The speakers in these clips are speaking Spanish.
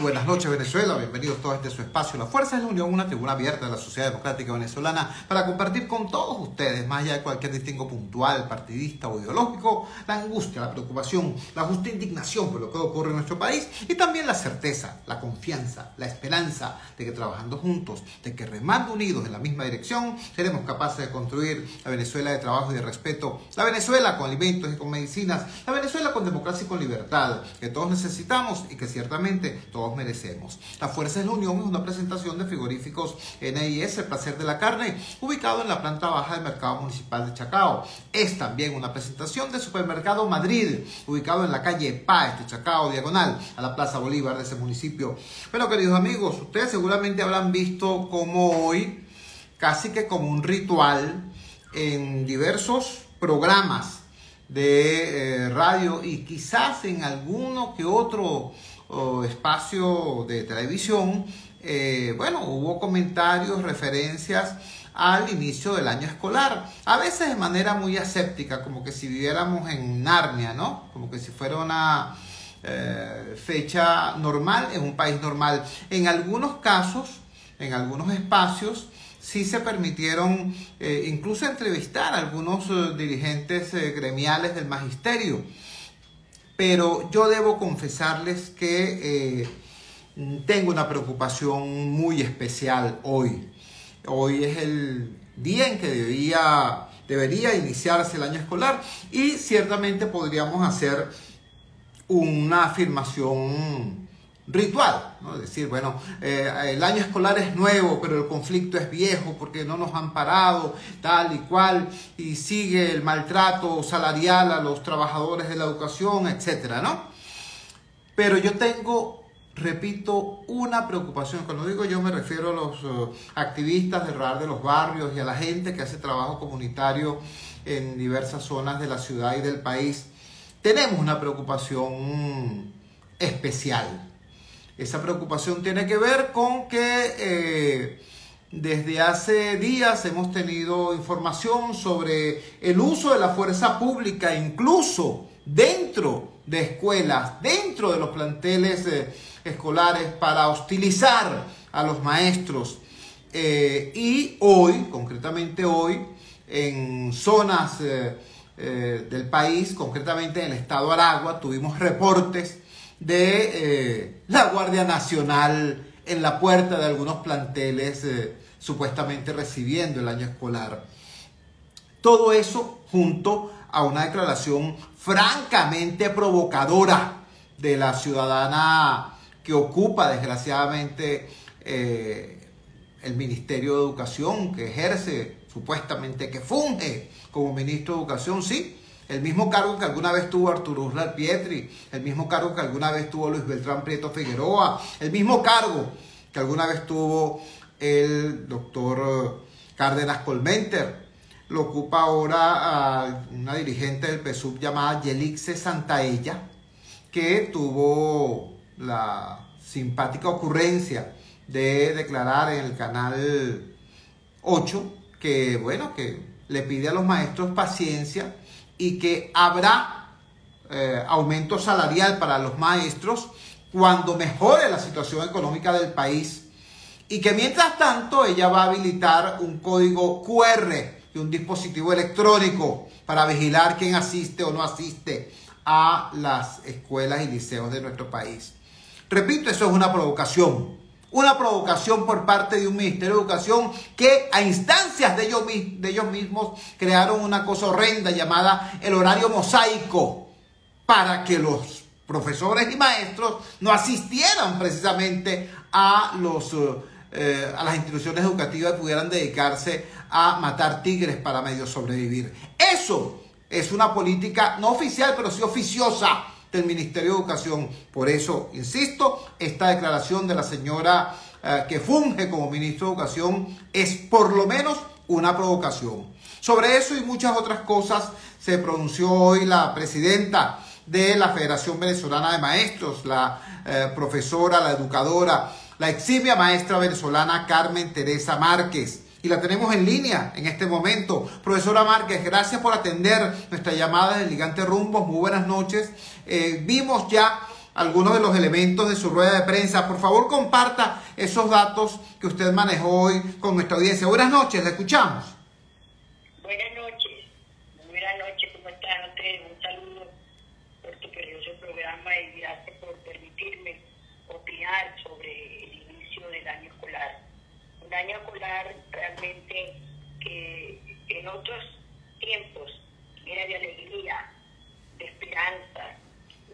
buenas noches Venezuela, bienvenidos todos a este su espacio. La Fuerza es la Unión, una tribuna abierta de la sociedad democrática venezolana para compartir con todos ustedes, más allá de cualquier distingo puntual, partidista o ideológico, la angustia, la preocupación, la justa indignación por lo que ocurre en nuestro país y también la certeza, la confianza, la esperanza de que trabajando juntos, de que remando unidos en la misma dirección, seremos capaces de construir la Venezuela de trabajo y de respeto, la Venezuela con alimentos y con medicinas, la Venezuela con democracia y con libertad, que todos necesitamos y que ciertamente todos merecemos. La Fuerza de la Unión es una presentación de frigoríficos NIS, el placer de la carne, ubicado en la planta baja del mercado municipal de Chacao. Es también una presentación de Supermercado Madrid, ubicado en la calle Páez de Chacao, diagonal a la Plaza Bolívar de ese municipio. Pero queridos amigos, ustedes seguramente habrán visto como hoy, casi que como un ritual, en diversos programas de eh, radio y quizás en alguno que otro espacio de televisión, eh, bueno, hubo comentarios, referencias al inicio del año escolar, a veces de manera muy aséptica, como que si viviéramos en Narnia, ¿no? Como que si fuera una eh, fecha normal en un país normal. En algunos casos, en algunos espacios, sí se permitieron eh, incluso entrevistar a algunos dirigentes gremiales del magisterio pero yo debo confesarles que eh, tengo una preocupación muy especial hoy. Hoy es el día en que debería iniciarse el año escolar y ciertamente podríamos hacer una afirmación ritual, ¿no? Decir, bueno, eh, el año escolar es nuevo, pero el conflicto es viejo porque no nos han parado, tal y cual, y sigue el maltrato salarial a los trabajadores de la educación, etcétera, ¿no? Pero yo tengo, repito, una preocupación. Cuando digo yo me refiero a los uh, activistas de RAR de los barrios y a la gente que hace trabajo comunitario en diversas zonas de la ciudad y del país. Tenemos una preocupación especial esa preocupación tiene que ver con que eh, desde hace días hemos tenido información sobre el uso de la fuerza pública, incluso dentro de escuelas, dentro de los planteles eh, escolares, para hostilizar a los maestros. Eh, y hoy, concretamente hoy, en zonas del país, concretamente en el estado Aragua, tuvimos reportes de eh, la Guardia Nacional en la puerta de algunos planteles eh, supuestamente recibiendo el año escolar. Todo eso junto a una declaración francamente provocadora de la ciudadana que ocupa desgraciadamente eh, el Ministerio de Educación, que ejerce supuestamente, que funge como ministro de Educación, sí, el mismo cargo que alguna vez tuvo Arturo Uslar Pietri, el mismo cargo que alguna vez tuvo Luis Beltrán Prieto Figueroa, el mismo cargo que alguna vez tuvo el doctor Cárdenas Colmenter. Lo ocupa ahora una dirigente del PSUV llamada Yelixe Santaella, que tuvo la simpática ocurrencia de declarar en el canal 8 que, bueno, que le pide a los maestros paciencia y que habrá eh, aumento salarial para los maestros cuando mejore la situación económica del país y que mientras tanto ella va a habilitar un código QR y un dispositivo electrónico para vigilar quién asiste o no asiste a las escuelas y liceos de nuestro país. Repito, eso es una provocación una provocación por parte de un Ministerio de Educación que a instancias de ellos, de ellos mismos crearon una cosa horrenda llamada el horario mosaico para que los profesores y maestros no asistieran precisamente a, los, eh, a las instituciones educativas pudieran dedicarse a matar tigres para medio sobrevivir. Eso es una política no oficial, pero sí oficiosa del Ministerio de Educación. Por eso, insisto, esta declaración de la señora eh, que funge como ministro de Educación es por lo menos una provocación. Sobre eso y muchas otras cosas se pronunció hoy la presidenta de la Federación Venezolana de Maestros, la eh, profesora, la educadora, la eximia maestra venezolana Carmen Teresa Márquez y la tenemos en línea en este momento. Profesora Márquez, gracias por atender nuestra llamada del Gigante Rumbos. Muy buenas noches. Eh, vimos ya algunos de los elementos de su rueda de prensa. Por favor, comparta esos datos que usted manejó hoy con nuestra audiencia. Buenas noches, le escuchamos. Buenas noches, buenas noches, ¿cómo están ustedes? Un saludo por tu precioso programa y gracias por permitirme opinar sobre el inicio del año escolar. Un año escolar realmente que en otros tiempos era de alegría, de esperanza,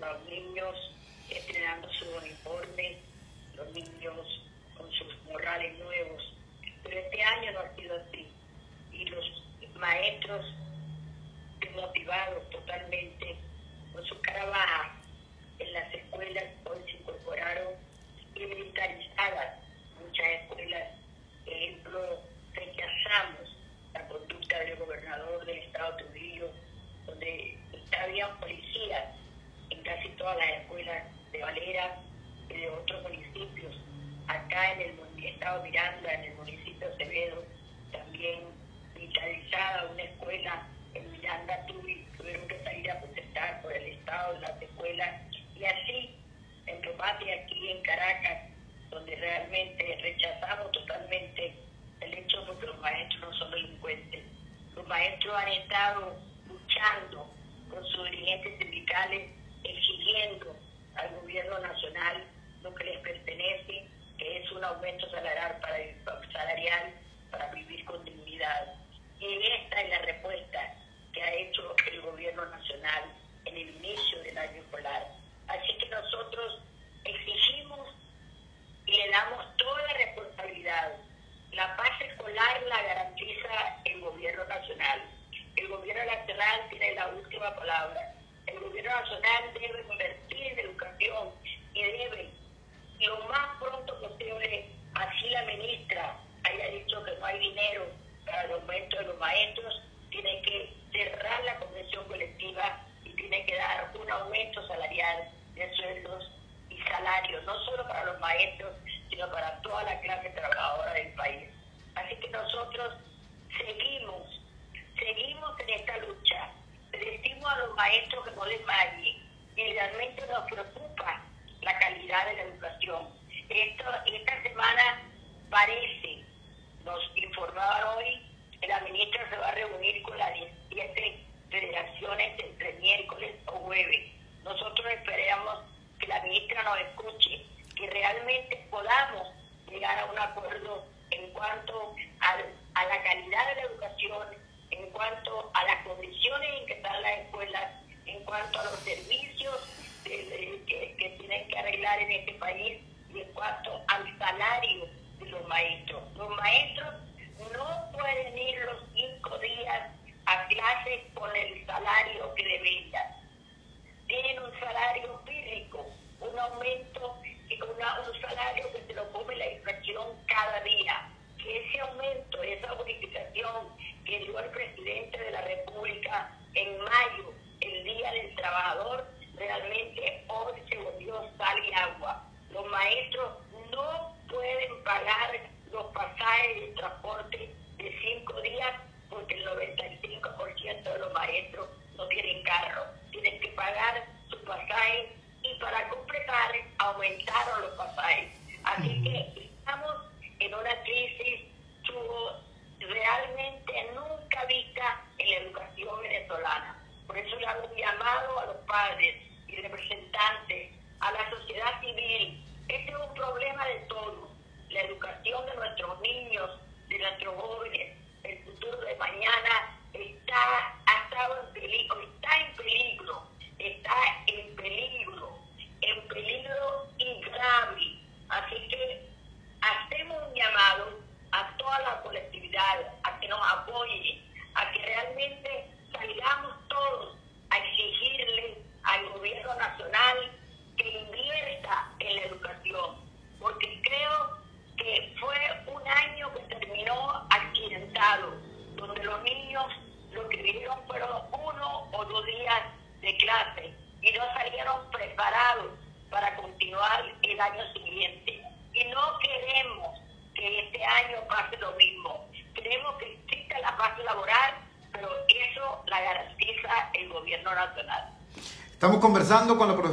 los niños estrenando su uniforme, los niños con sus morales nuevos. Pero este año no ha sido así. Y los maestros desmotivados totalmente, con su cara en las escuelas hoy se incorporaron y militarizadas muchas escuelas. Ejemplo, rechazamos la conducta del gobernador del estado Trujillo, donde había policías casi todas las escuelas de Valera y de otros municipios. Acá en el estado Miranda, en el municipio de Acevedo, también militarizada una escuela en Miranda tuvieron que salir a protestar por el estado de las escuelas y así en Tomate aquí en Caracas donde realmente rechazamos totalmente el hecho de que los maestros no son delincuentes. Los maestros han estado luchando con sus dirigentes sindicales, exigiendo al gobierno nacional lo que les pertenece, que es un aumento salarial para, salarial para vivir con dignidad. Y esta es la respuesta que ha hecho el gobierno nacional en el inicio del año escolar. Así que nosotros exigimos y le damos toda la responsabilidad. La paz escolar la garantiza el gobierno nacional. El gobierno nacional tiene la última palabra. El gobierno nacional debe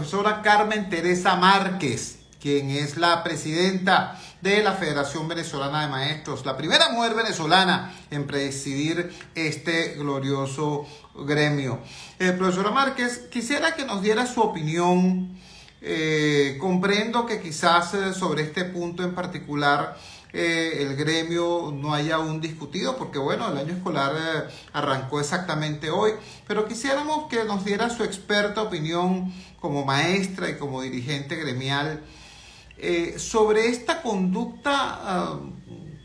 profesora Carmen Teresa Márquez, quien es la presidenta de la Federación Venezolana de Maestros, la primera mujer venezolana en presidir este glorioso gremio. Eh, profesora Márquez, quisiera que nos diera su opinión. Eh, comprendo que quizás eh, sobre este punto en particular el gremio no haya aún discutido, porque bueno, el año escolar eh, arrancó exactamente hoy, pero quisiéramos que nos diera su experta opinión como maestra y como dirigente gremial eh, sobre esta conducta ah,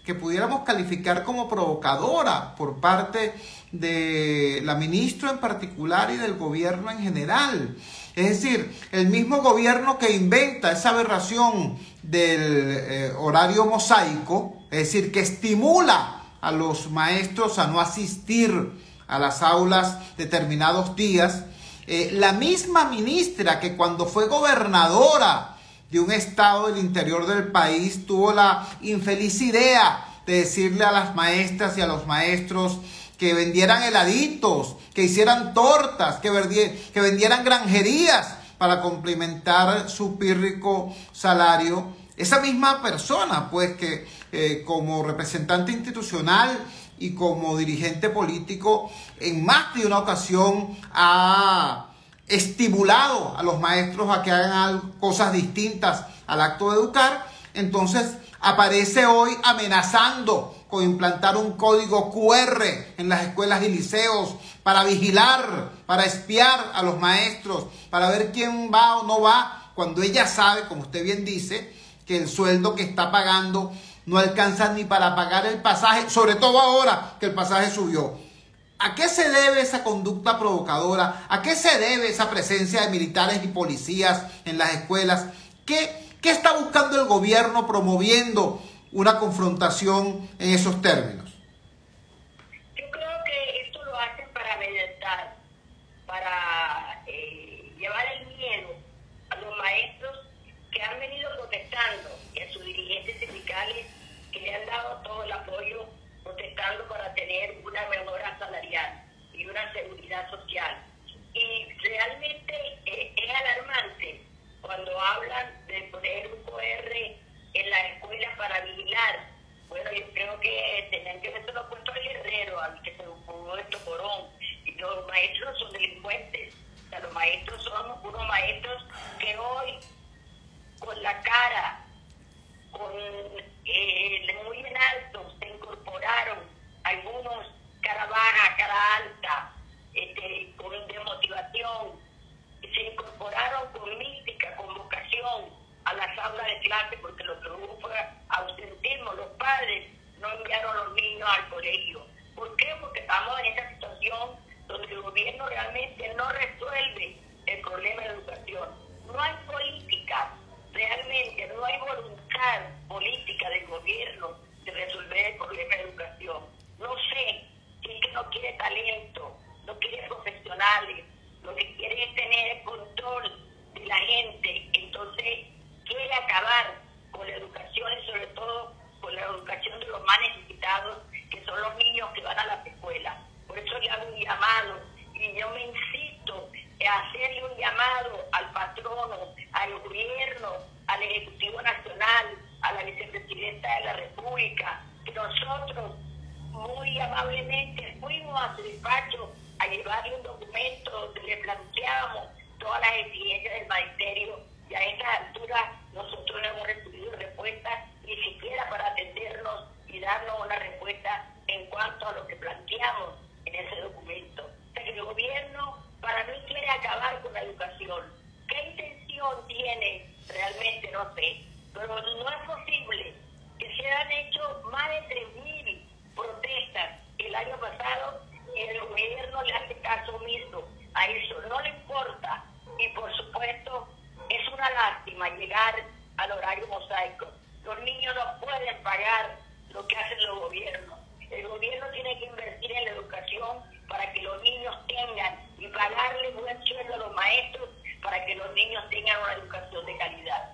que pudiéramos calificar como provocadora por parte de la ministra en particular y del gobierno en general. Es decir, el mismo gobierno que inventa esa aberración del eh, horario mosaico, es decir, que estimula a los maestros a no asistir a las aulas determinados días, eh, la misma ministra que cuando fue gobernadora de un estado del interior del país tuvo la infeliz idea de decirle a las maestras y a los maestros que vendieran heladitos, que hicieran tortas, que, vendieran granjerías para complementar su pírrico salario. Esa misma persona, pues que eh, como representante institucional y como dirigente político, en más de una ocasión ha estimulado a los maestros a que hagan cosas distintas al acto de educar, entonces aparece hoy amenazando implantar un código QR en las escuelas y liceos para vigilar, para espiar a los maestros, para ver quién va o no va, cuando ella sabe, como usted bien dice, que el sueldo que está pagando no alcanza ni para pagar el pasaje, sobre todo ahora que el pasaje subió. ¿A qué se debe esa conducta provocadora? ¿A qué se debe esa presencia de militares y policías en las escuelas? ¿Qué, qué está buscando el gobierno promoviendo una confrontación en esos términos? Yo creo que esto lo hacen para amedrentar, para eh, llevar el miedo a los maestros que han venido protestando y a sus dirigentes sindicales que le han dado todo el apoyo protestando para tener una mejora salarial y una seguridad social. Y realmente eh, es alarmante cuando hablan de poner un QR en la escuela para vigilar. Bueno, yo creo que tenían que meter los puestos al guerrero, al que se ocupó esto Corón. Y los maestros son delincuentes. O sea, los maestros son unos maestros que hoy, con la cara, con eh, muy en alto, se incorporaron algunos cara baja, cara alta, este, con demotivación, se incorporaron con mística, con vocación a las aulas de clase porque lo que hubo fue ausentismo. Los padres no enviaron a los niños al colegio. ¿Por qué? Porque estamos en esa situación donde el gobierno realmente no resuelve el problema de educación. No hay política, realmente no hay voluntad política del gobierno de resolver el problema de educación. No sé si es que no quiere talento, no quiere profesionales, lo que quiere es tener el control de la gente. Entonces, quiere acabar con la educación y sobre todo con la educación de los más necesitados, que son los niños que van a las escuelas. Por eso le hago un llamado y yo me insisto en hacerle un llamado al patrono, al gobierno, al Ejecutivo Nacional, a la vicepresidenta de la República, que nosotros muy amablemente fuimos a su despacho a llevarle un documento donde le planteamos todas las exigencias del magisterio y a esta altura nosotros no hemos recibido respuesta ni siquiera para atendernos y darnos una respuesta en cuanto a lo que planteamos en ese documento. El gobierno para mí quiere acabar con la educación. ¿Qué intención tiene? Realmente no sé. Pero no es posible que se han hecho más de 3.000 protestas el año pasado y el gobierno le hace caso omiso a eso. No le importa. Y por supuesto, es una lástima llegar al horario mosaico. Los niños no pueden pagar lo que hacen los gobiernos. El gobierno tiene que invertir en la educación para que los niños tengan y pagarle buen sueldo a los maestros para que los niños tengan una educación de calidad.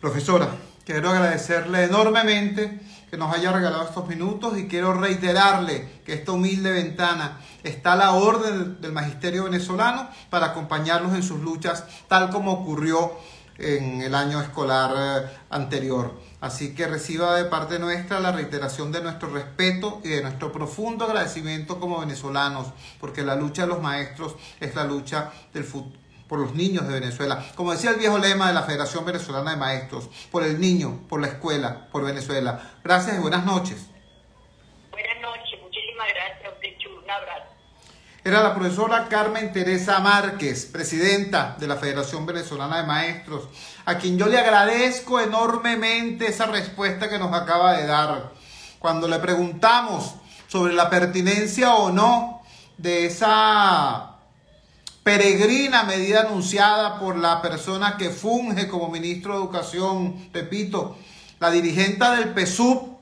Profesora, quiero agradecerle enormemente que nos haya regalado estos minutos y quiero reiterarle que esta humilde ventana está a la orden del magisterio venezolano para acompañarlos en sus luchas, tal como ocurrió en el año escolar eh, anterior. Así que reciba de parte nuestra la reiteración de nuestro respeto y de nuestro profundo agradecimiento como venezolanos, porque la lucha de los maestros es la lucha del por los niños de Venezuela. Como decía el viejo lema de la Federación Venezolana de Maestros, por el niño, por la escuela, por Venezuela. Gracias y buenas noches. Buenas noches, muchísimas gracias. Un abrazo. Era la profesora Carmen Teresa Márquez, presidenta de la Federación Venezolana de Maestros, a quien yo le agradezco enormemente esa respuesta que nos acaba de dar. Cuando le preguntamos sobre la pertinencia o no de esa peregrina medida anunciada por la persona que funge como ministro de Educación, repito, la dirigente del PSUB,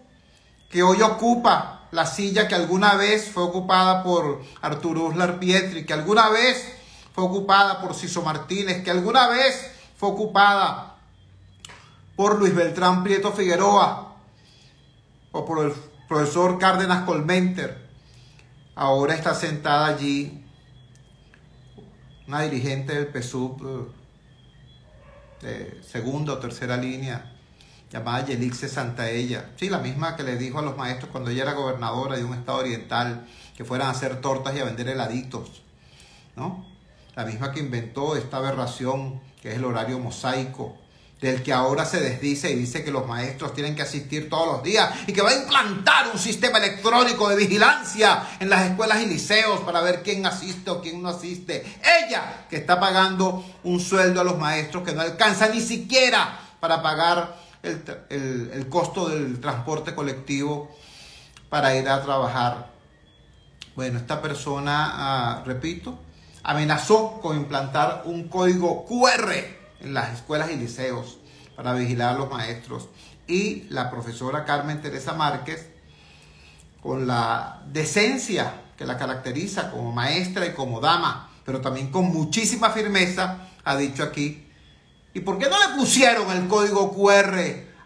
que hoy ocupa la silla que alguna vez fue ocupada por Arturo Uslar Pietri, que alguna vez fue ocupada por Ciso Martínez, que alguna vez fue ocupada por Luis Beltrán Prieto Figueroa o por el profesor Cárdenas Colmenter. Ahora está sentada allí una dirigente del PSUV eh, de segunda o tercera línea llamada Yelixe Santaella. Sí, la misma que le dijo a los maestros cuando ella era gobernadora de un estado oriental que fueran a hacer tortas y a vender heladitos. ¿no? La misma que inventó esta aberración que es el horario mosaico, del que ahora se desdice y dice que los maestros tienen que asistir todos los días y que va a implantar un sistema electrónico de vigilancia en las escuelas y liceos para ver quién asiste o quién no asiste. Ella que está pagando un sueldo a los maestros que no alcanza ni siquiera para pagar el, costo del transporte colectivo para ir a trabajar. Bueno, esta persona, ah, repito, amenazó con implantar un código QR en las escuelas y liceos para vigilar a los maestros. Y la profesora Carmen Teresa Márquez, con la decencia que la caracteriza como maestra y como dama, pero también con muchísima firmeza, ha dicho aquí ¿Y por qué no le pusieron el código QR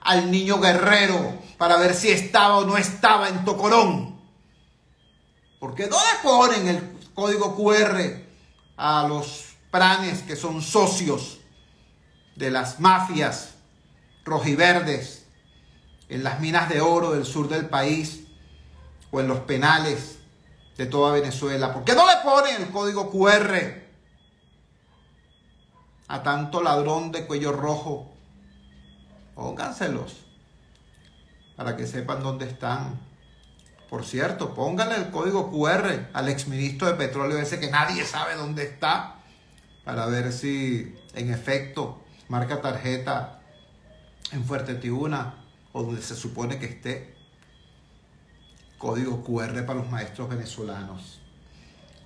al niño guerrero para ver si estaba o no estaba en Tocorón? ¿Por qué no le ponen el código QR a los pranes que son socios de las mafias rojiverdes en las minas de oro del sur del país o en los penales de toda Venezuela? ¿Por qué no le ponen el código QR a tanto ladrón de cuello rojo. Pónganselos para que sepan dónde están. Por cierto, pónganle el código QR al exministro de petróleo ese que nadie sabe dónde está para ver si en efecto marca tarjeta en Fuerte Tribuna o donde se supone que esté. Código QR para los maestros venezolanos.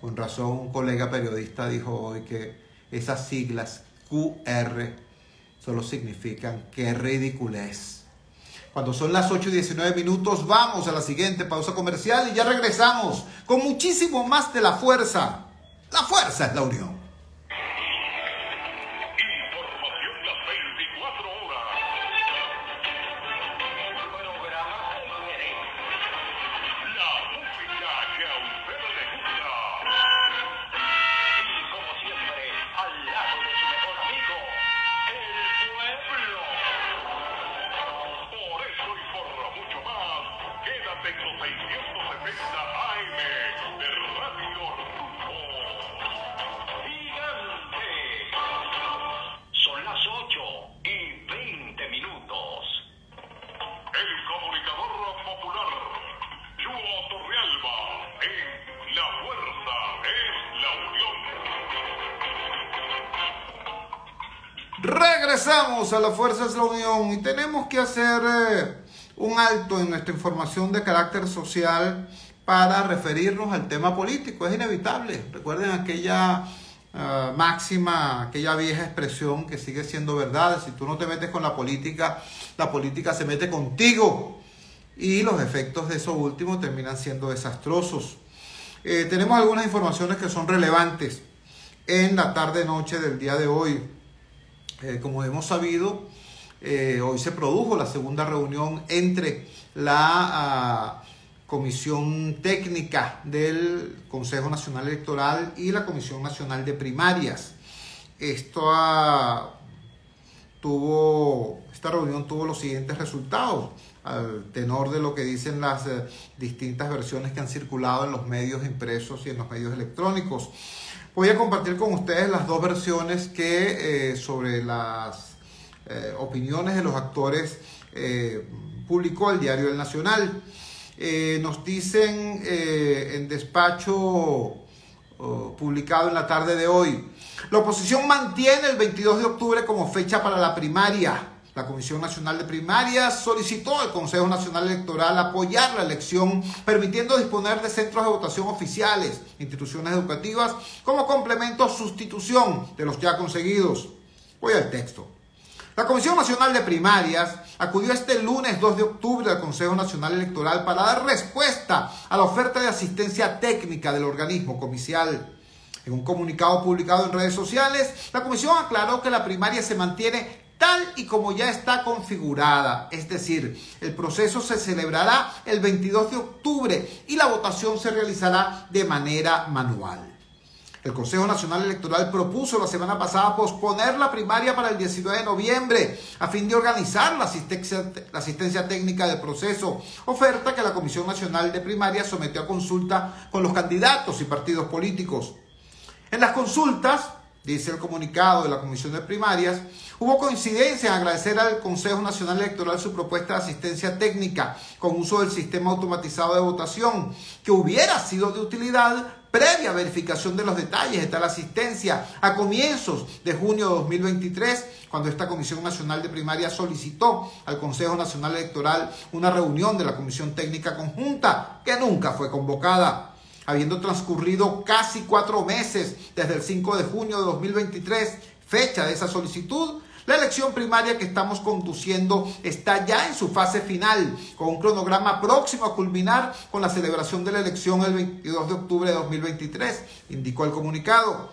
Con razón un colega periodista dijo hoy que esas siglas QR solo significan que ridiculez. Cuando son las 8 y 19 minutos, vamos a la siguiente pausa comercial y ya regresamos con muchísimo más de la fuerza. La fuerza es la unión. A la Fuerza de la Unión y tenemos que hacer eh, un alto en nuestra información de carácter social para referirnos al tema político. Es inevitable. Recuerden aquella eh, máxima, aquella vieja expresión que sigue siendo verdad. Si tú no te metes con la política, la política se mete contigo. Y los efectos de eso último terminan siendo desastrosos. Eh, tenemos algunas informaciones que son relevantes en la tarde-noche del día de hoy. Eh, como hemos sabido, eh, hoy se produjo la segunda reunión entre la ah, Comisión Técnica del Consejo Nacional Electoral y la Comisión Nacional de Primarias. Esto ah, tuvo, esta reunión tuvo los siguientes resultados al tenor de lo que dicen las eh, distintas versiones que han circulado en los medios impresos y en los medios electrónicos. Voy a compartir con ustedes las dos versiones que eh, sobre las eh, opiniones de los actores publicó el diario El Nacional. nos dicen en despacho oh, publicado en la tarde de hoy, la oposición mantiene el 22 de octubre como fecha para la primaria la Comisión Nacional de Primarias solicitó al Consejo Nacional Electoral apoyar la elección, permitiendo disponer de centros de votación oficiales, instituciones educativas, como complemento o sustitución de los ya conseguidos. Voy al texto. La Comisión Nacional de Primarias acudió este lunes 2 de octubre al Consejo Nacional Electoral para dar respuesta a la oferta de asistencia técnica del organismo comicial. En un comunicado publicado en redes sociales, la comisión aclaró que la primaria se mantiene tal y como ya está configurada. Es decir, el proceso se celebrará el 22 de octubre y la votación se realizará de manera manual. El Consejo Nacional Electoral propuso la semana pasada posponer la primaria para el 19 de noviembre a fin de organizar la asistencia, técnica del proceso, oferta que la Comisión Nacional de Primaria sometió a consulta con los candidatos y partidos políticos. En las consultas, dice el comunicado de la Comisión de Primarias, hubo coincidencia en agradecer al Consejo Nacional Electoral su propuesta de asistencia técnica con uso del sistema automatizado de votación, que hubiera sido de utilidad previa verificación de los detalles. De tal asistencia a comienzos de junio de 2023, cuando esta Comisión Nacional de Primaria solicitó al Consejo Nacional Electoral una reunión de la Comisión Técnica Conjunta que nunca fue convocada. Habiendo transcurrido casi cuatro meses desde el 5 de junio de 2023, fecha de esa solicitud, la elección primaria que estamos conduciendo está ya en su fase final, con un cronograma próximo a culminar con la celebración de la elección el 22 de octubre de 2023, indicó el comunicado.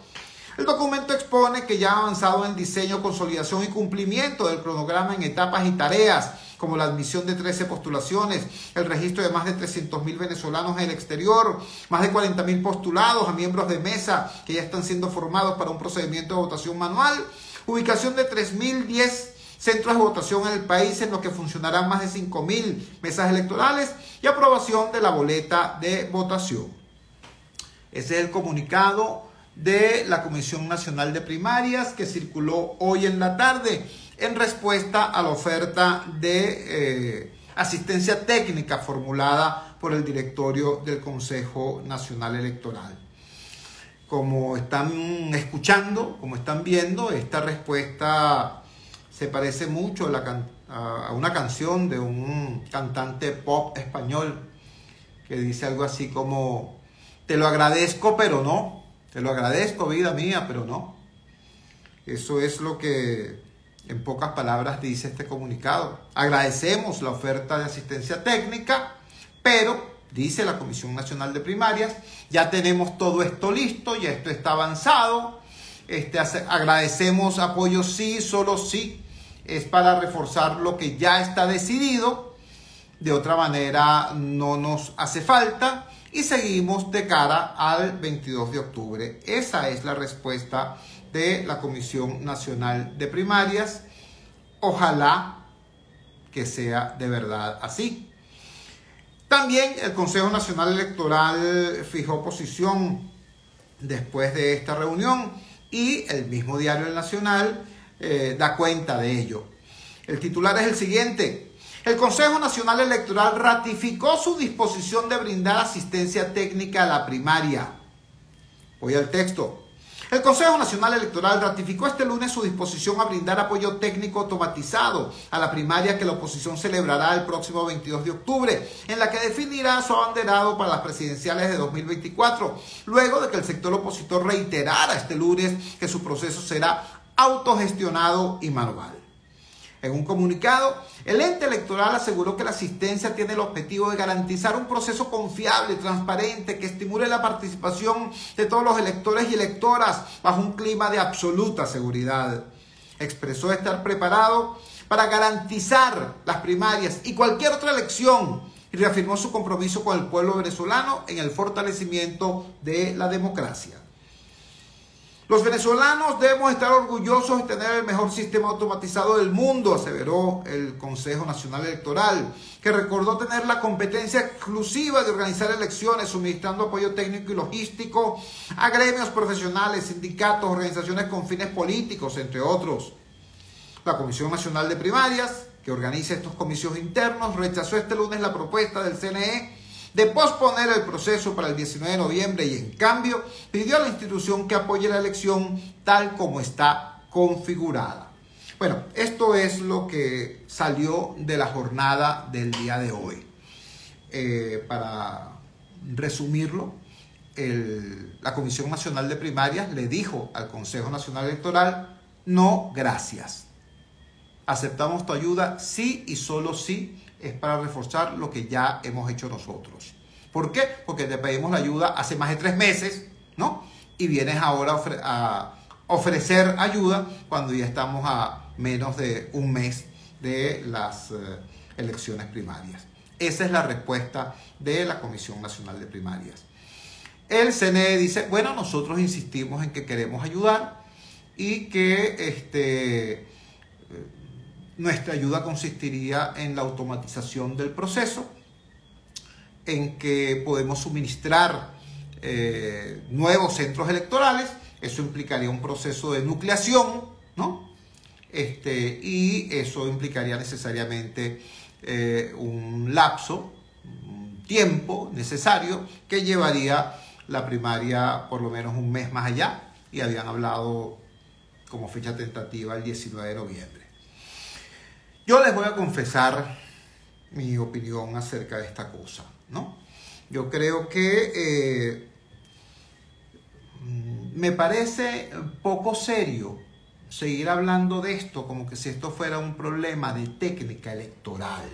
El documento expone que ya ha avanzado en diseño, consolidación y cumplimiento del cronograma en etapas y tareas como la admisión de 13 postulaciones, el registro de más de 300.000 venezolanos en el exterior, más de 40.000 postulados a miembros de mesa que ya están siendo formados para un procedimiento de votación manual, ubicación de 3.010 centros de votación en el país en los que funcionarán más de 5.000 mesas electorales y aprobación de la boleta de votación. Ese es el comunicado de la Comisión Nacional de Primarias que circuló hoy en la tarde en respuesta a la oferta de eh, asistencia técnica formulada por el directorio del Consejo Nacional Electoral. Como están escuchando, como están viendo, esta respuesta se parece mucho a, una canción de un cantante pop español que dice algo así como, te lo agradezco, pero no, te lo agradezco, vida mía, pero no. Eso es lo que en pocas palabras dice este comunicado. Agradecemos la oferta de asistencia técnica, pero, dice la Comisión Nacional de Primarias, ya tenemos todo esto listo, ya esto está avanzado. Este, agradecemos apoyo sí, solo sí, es para reforzar lo que ya está decidido. De otra manera no nos hace falta y seguimos de cara al 22 de octubre. Esa es la respuesta de la Comisión Nacional de Primarias. Ojalá que sea de verdad así. También el Consejo Nacional Electoral fijó posición después de esta reunión y el mismo diario El Nacional eh, da cuenta de ello. El titular es el siguiente. El Consejo Nacional Electoral ratificó su disposición de brindar asistencia técnica a la primaria. Voy al texto. El Consejo Nacional Electoral ratificó este lunes su disposición a brindar apoyo técnico automatizado a la primaria que la oposición celebrará el próximo 22 de octubre, en la que definirá su abanderado para las presidenciales de 2024, luego de que el sector opositor reiterara este lunes que su proceso será autogestionado y manual. En un comunicado, el ente electoral aseguró que la asistencia tiene el objetivo de garantizar un proceso confiable, transparente, que estimule la participación de todos los electores y electoras bajo un clima de absoluta seguridad. Expresó estar preparado para garantizar las primarias y cualquier otra elección y reafirmó su compromiso con el pueblo venezolano en el fortalecimiento de la democracia. Los venezolanos debemos estar orgullosos de tener el mejor sistema automatizado del mundo, aseveró el Consejo Nacional Electoral, que recordó tener la competencia exclusiva de organizar elecciones, suministrando apoyo técnico y logístico a gremios profesionales, sindicatos, organizaciones con fines políticos, entre otros. La Comisión Nacional de Primarias, que organiza estos comicios internos, rechazó este lunes la propuesta del CNE de posponer el proceso para el 19 de noviembre y en cambio pidió a la institución que apoye la elección tal como está configurada. Bueno, esto es lo que salió de la jornada del día de hoy. Eh, para resumirlo, la Comisión Nacional de Primarias le dijo al Consejo Nacional Electoral, no, gracias. Aceptamos tu ayuda sí y solo sí es para reforzar lo que ya hemos hecho nosotros. ¿Por qué? Porque te pedimos la ayuda hace más de tres meses, ¿no? Y vienes ahora a ofrecer ayuda cuando ya estamos a menos de un mes de las eh, elecciones primarias. Esa es la respuesta de la Comisión Nacional de Primarias. El CNE dice, bueno, nosotros insistimos en que queremos ayudar y que este, nuestra ayuda consistiría en la automatización del proceso, en que podemos suministrar eh, nuevos centros electorales, eso implicaría un proceso de nucleación, ¿no? Este, y eso implicaría necesariamente eh, un lapso, un tiempo necesario que llevaría la primaria por lo menos un mes más allá, y habían hablado como fecha tentativa el 19 de noviembre. Yo les voy a confesar mi opinión acerca de esta cosa, ¿no? Yo creo que eh, me parece poco serio seguir hablando de esto como que si esto fuera un problema de técnica electoral,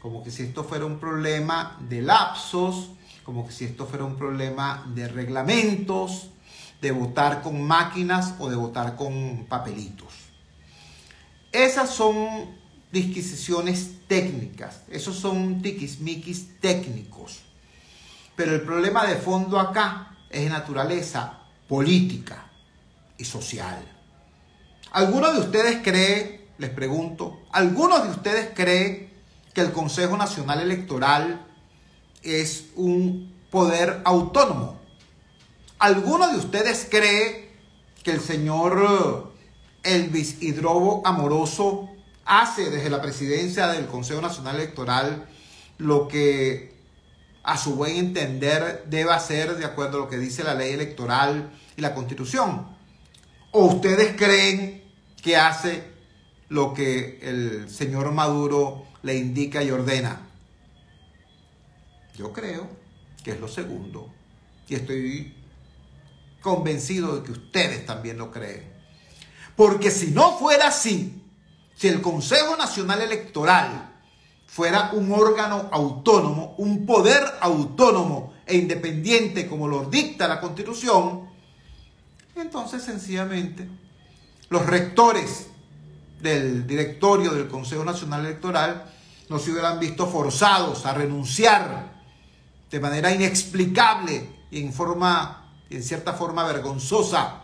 como que si esto fuera un problema de lapsos, como que si esto fuera un problema de reglamentos, de votar con máquinas o de votar con papelitos. Esas son disquisiciones técnicas, esos son tiquismiquis técnicos. Pero el problema de fondo acá es de naturaleza política y social. ¿Alguno de ustedes cree, les pregunto, ¿alguno de ustedes cree que el Consejo Nacional Electoral es un poder autónomo? ¿Alguno de ustedes cree que el señor Elvis Hidrobo Amoroso hace desde la presidencia del Consejo Nacional Electoral lo que a su buen entender debe hacer de acuerdo a lo que dice la ley electoral y la constitución? ¿O ustedes creen que hace lo que el señor Maduro le indica y ordena? Yo creo que es lo segundo. Y estoy convencido de que ustedes también lo creen. Porque si no fuera así, si el Consejo Nacional Electoral fuera un órgano autónomo, un poder autónomo e independiente como lo dicta la Constitución, entonces sencillamente los rectores del directorio del Consejo Nacional Electoral no se hubieran visto forzados a renunciar de manera inexplicable y en forma, en cierta forma vergonzosa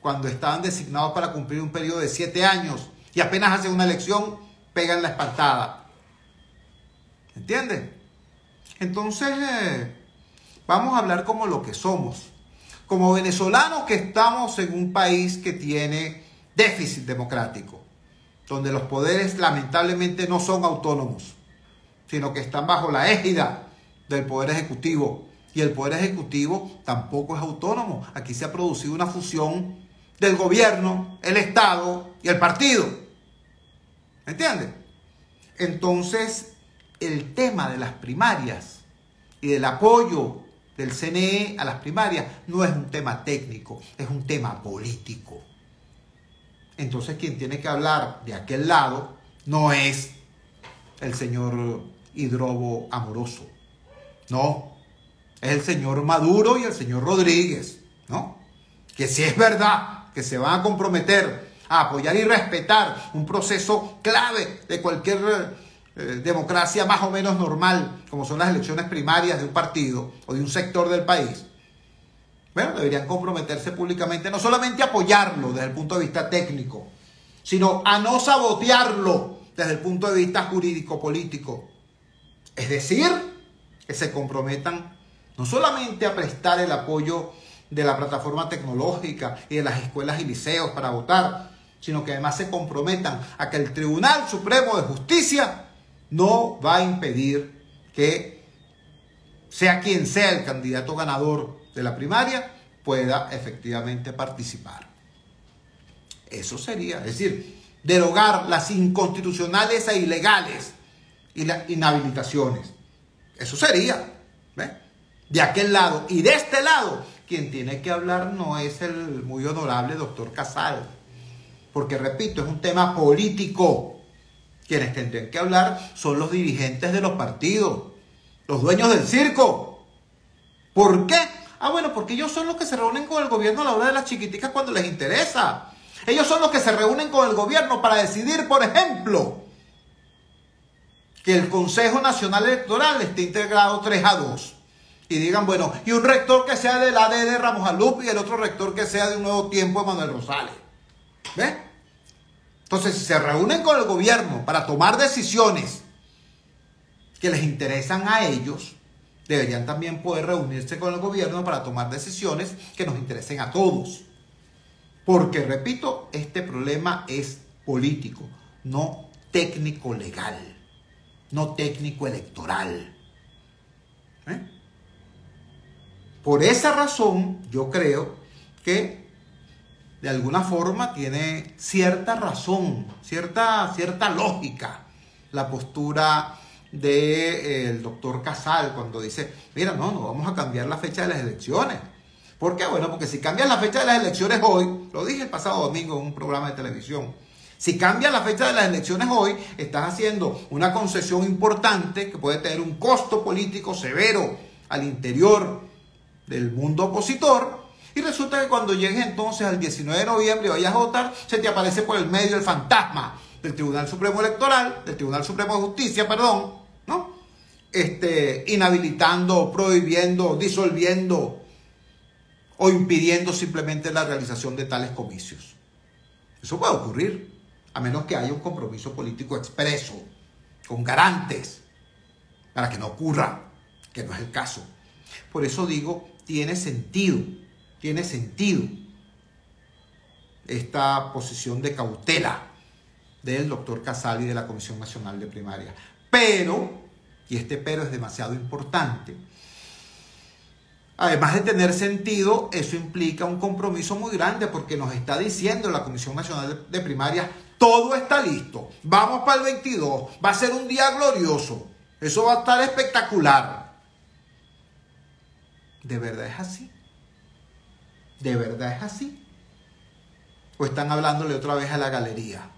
cuando estaban designados para cumplir un periodo de siete años y apenas hacen una elección, pegan la espantada. ¿Entiendes? Entonces, eh, vamos a hablar como lo que somos. Como venezolanos que estamos en un país que tiene déficit democrático, donde los poderes lamentablemente no son autónomos, sino que están bajo la égida del Poder Ejecutivo. Y el Poder Ejecutivo tampoco es autónomo. Aquí se ha producido una fusión del gobierno, el Estado y el partido. ¿Me entiendes? Entonces, el tema de las primarias y del apoyo del CNE a las primarias no es un tema técnico, es un tema político. Entonces, quien tiene que hablar de aquel lado no es el señor Hidrobo Amoroso, no, es el señor Maduro y el señor Rodríguez, ¿no? Que si es verdad que se van a comprometer a apoyar y respetar un proceso clave de cualquier eh, democracia más o menos normal, como son las elecciones primarias de un partido o de un sector del país, bueno, deberían comprometerse públicamente no solamente a apoyarlo desde el punto de vista técnico, sino a no sabotearlo desde el punto de vista jurídico-político. Es decir, que se comprometan no solamente a prestar el apoyo de la plataforma tecnológica y de las escuelas y liceos para votar, sino que además se comprometan a que el Tribunal Supremo de Justicia no va a impedir que sea quien sea el candidato ganador de la primaria pueda efectivamente participar. Eso sería, es decir, derogar las inconstitucionales e ilegales y las inhabilitaciones. Eso sería. De aquel lado. Y de este lado, quien tiene que hablar no es el muy honorable doctor Casal. Porque, repito, es un tema político. Quienes tendrían que hablar son los dirigentes de los partidos, los dueños del circo. ¿Por qué? Ah, bueno, porque ellos son los que se reúnen con el gobierno a la hora de las chiquiticas cuando les interesa. Ellos son los que se reúnen con el gobierno para decidir, por ejemplo, que el Consejo Nacional Electoral esté integrado 3 a 2. Y digan, bueno, y un rector que sea de la de Ramos Alup y el otro rector que sea de un nuevo tiempo de Manuel Rosales. ¿Ves? Entonces, si se reúnen con el gobierno para tomar decisiones que les interesan a ellos, deberían también poder reunirse con el gobierno para tomar decisiones que nos interesen a todos. Porque, repito, este problema es político, no técnico legal, no técnico electoral. ¿Eh? Por esa razón, yo creo que de alguna forma tiene cierta razón, cierta, cierta lógica la postura del de, eh, doctor Casal cuando dice, mira, no, no vamos a cambiar la fecha de las elecciones. ¿Por qué? Bueno, porque si cambias la fecha de las elecciones hoy, lo dije el pasado domingo en un programa de televisión, si cambias la fecha de las elecciones hoy, estás haciendo una concesión importante que puede tener un costo político severo al interior del mundo opositor. Y resulta que cuando llegues entonces al 19 de noviembre y vayas a votar, se te aparece por el medio el fantasma del Tribunal Supremo Electoral, del Tribunal Supremo de Justicia, perdón, ¿no? Este, inhabilitando, prohibiendo, disolviendo o impidiendo simplemente la realización de tales comicios. Eso puede ocurrir, a menos que haya un compromiso político expreso, con garantes, para que no ocurra, que no es el caso. Por eso digo, tiene sentido, tiene sentido esta posición de cautela del doctor Casal y de la Comisión Nacional de Primaria. Pero, y este pero es demasiado importante, además de tener sentido, eso implica un compromiso muy grande porque nos está diciendo la Comisión Nacional de Primaria, todo está listo, vamos para el 22, va a ser un día glorioso, eso va a estar espectacular. ¿De verdad es así? ¿De verdad es así? ¿O están hablándole otra vez a la galería?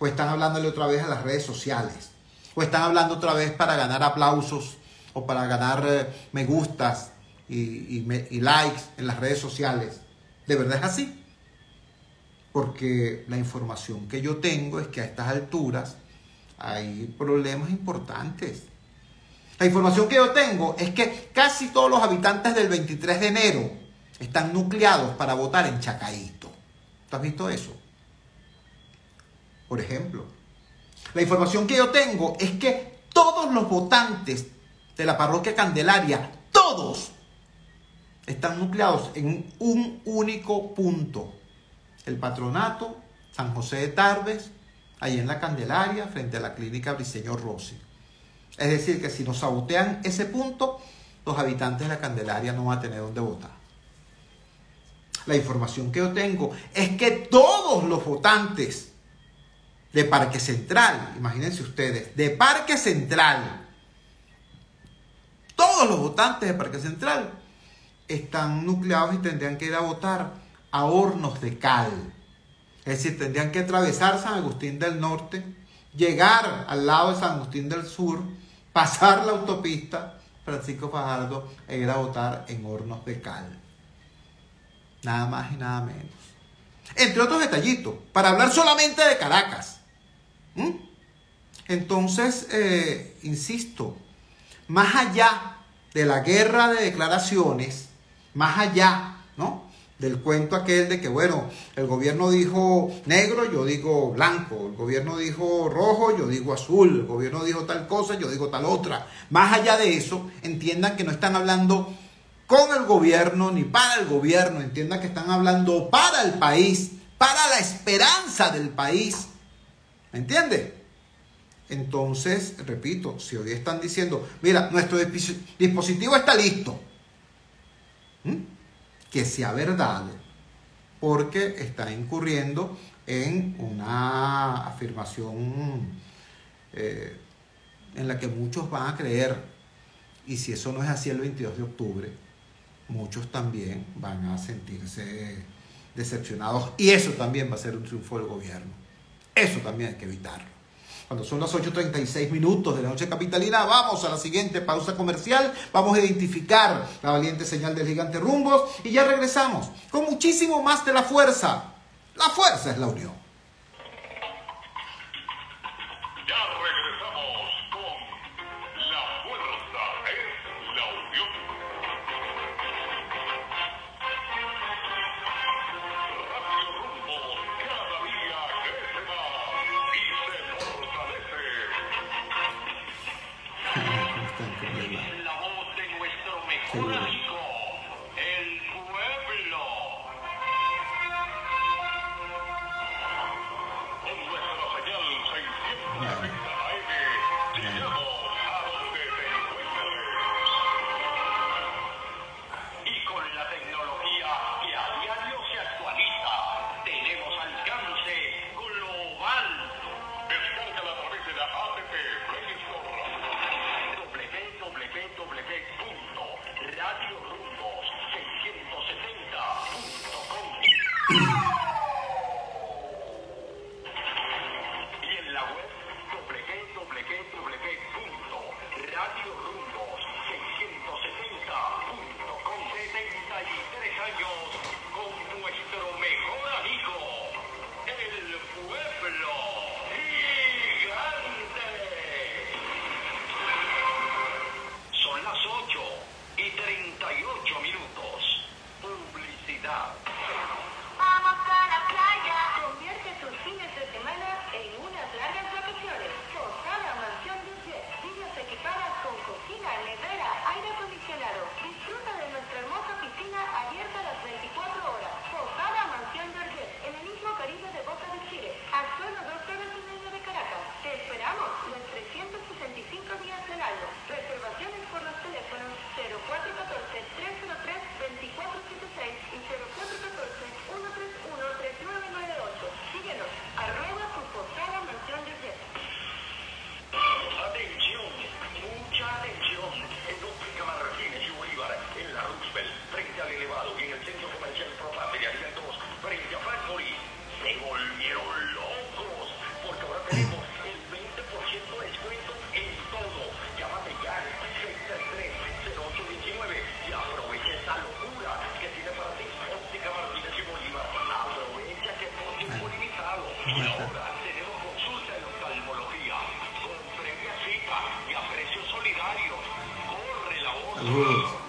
¿O están hablándole otra vez a las redes sociales? ¿O están hablando otra vez para ganar aplausos o para ganar eh, me gustas y, y likes en las redes sociales? ¿De verdad es así? Porque la información que yo tengo es que a estas alturas hay problemas importantes la información que yo tengo es que casi todos los habitantes del 23 de enero están nucleados para votar en Chacaíto. ¿Tú has visto eso? Por ejemplo, la información que yo tengo es que todos los votantes de la parroquia Candelaria, todos, están nucleados en un único punto. El patronato San José de Tarbes, ahí en la Candelaria, frente a la clínica Briseñor Rossi. Es decir, que si nos sabotean ese punto, los habitantes de la Candelaria no van a tener dónde votar. La información que yo tengo es que todos los votantes de Parque Central, imagínense ustedes, de Parque Central, todos los votantes de Parque Central están nucleados y tendrían que ir a votar a Hornos de Cal. Es decir, tendrían que atravesar San Agustín del Norte, llegar al lado de San Agustín del Sur, pasar la autopista Francisco Fajardo e ir a votar en hornos de cal. Nada más y nada menos. Entre otros detallitos, para hablar solamente de Caracas. ¿Mm? Entonces, eh, insisto, más allá de la guerra de declaraciones, más allá, ¿no? Del cuento aquel de que, bueno, el gobierno dijo negro, yo digo blanco, el gobierno dijo rojo, yo digo azul, el gobierno dijo tal cosa, yo digo tal otra. Más allá de eso, entiendan que no están hablando con el gobierno ni para el gobierno, entiendan que están hablando para el país, para la esperanza del país. ¿Me entiende? Entonces, repito, si hoy están diciendo, mira, nuestro dispositivo está listo, que sea verdad, porque está incurriendo en una afirmación eh, en la que muchos van a creer, y si eso no es así el 22 de octubre, muchos también van a sentirse decepcionados, y eso también va a ser un triunfo del gobierno. Eso también hay que evitarlo. Cuando son las 8.36 minutos de la noche capitalina, vamos a la siguiente pausa comercial. Vamos a identificar la valiente señal del gigante Rumbos y ya regresamos con muchísimo más de la fuerza. La fuerza es la unión. A través de la app Play Store. www.radio good.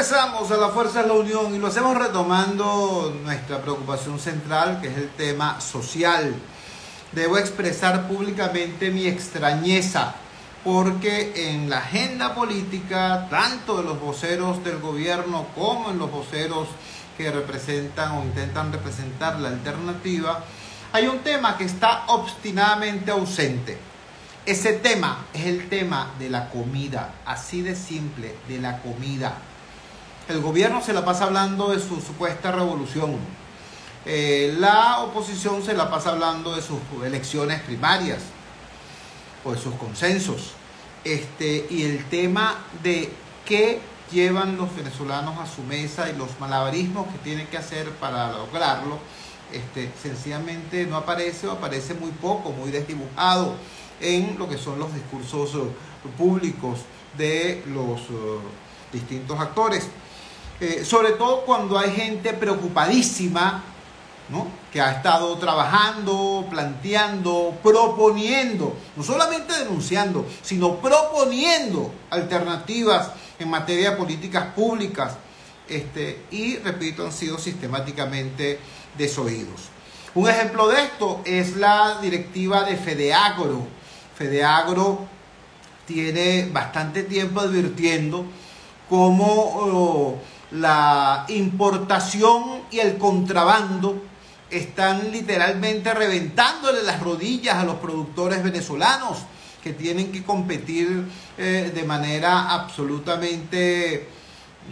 Regresamos a la Fuerza de la Unión y lo hacemos retomando nuestra preocupación central, que es el tema social. Debo expresar públicamente mi extrañeza, porque en la agenda política, tanto de los voceros del gobierno como en los voceros que representan o intentan representar la alternativa, hay un tema que está obstinadamente ausente. Ese tema es el tema de la comida, así de simple, de la comida. El gobierno se la pasa hablando de su supuesta revolución. Eh, la oposición se la pasa hablando de sus elecciones primarias o de sus consensos. Este, y el tema de qué llevan los venezolanos a su mesa y los malabarismos que tienen que hacer para lograrlo, este, sencillamente no aparece o aparece muy poco, muy desdibujado en lo que son los discursos públicos de los eh, distintos actores. Eh, sobre todo cuando hay gente preocupadísima que ha estado trabajando, planteando, proponiendo, no solamente denunciando, sino proponiendo alternativas en materia de políticas públicas, este, y repito, han sido sistemáticamente desoídos. Un ejemplo de esto es la directiva de Fedeagro. Fedeagro tiene bastante tiempo advirtiendo cómo oh, la importación y el contrabando están literalmente reventándole las rodillas a los productores venezolanos que tienen que competir eh, de manera absolutamente,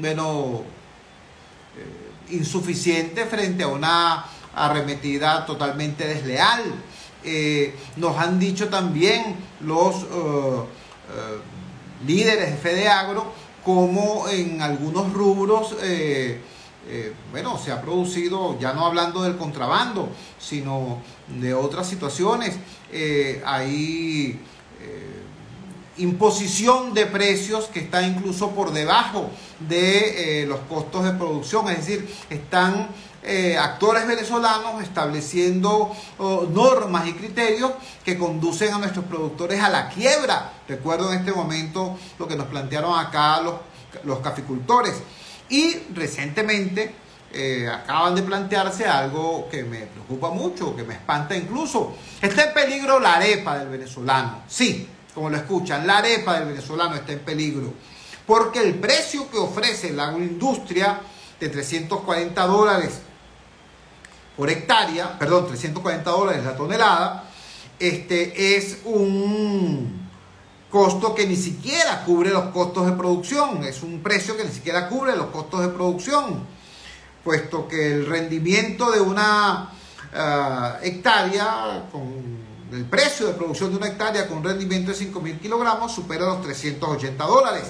bueno, eh, insuficiente frente a una arremetida totalmente desleal. Eh, nos han dicho también los líderes de Fedeagro como en algunos rubros eh, bueno, se ha producido, ya no hablando del contrabando, sino de otras situaciones, eh, hay eh, imposición de precios que está incluso por debajo de los costos de producción, es decir, están actores venezolanos estableciendo oh, normas y criterios que conducen a nuestros productores a la quiebra. Recuerdo en este momento lo que nos plantearon acá los, los caficultores. Y recientemente eh, acaban de plantearse algo que me preocupa mucho, que me espanta incluso. Está en peligro la arepa del venezolano. Sí, como lo escuchan, la arepa del venezolano está en peligro. Porque el precio que ofrece la industria de 340 dólares por hectárea, perdón, 340 dólares la tonelada, este es un costo que ni siquiera cubre los costos de producción, es un precio que ni siquiera cubre los costos de producción, puesto que el rendimiento de una eh, hectárea, con el precio de producción de una hectárea con un rendimiento de 5.000 kilogramos supera los 380 dólares.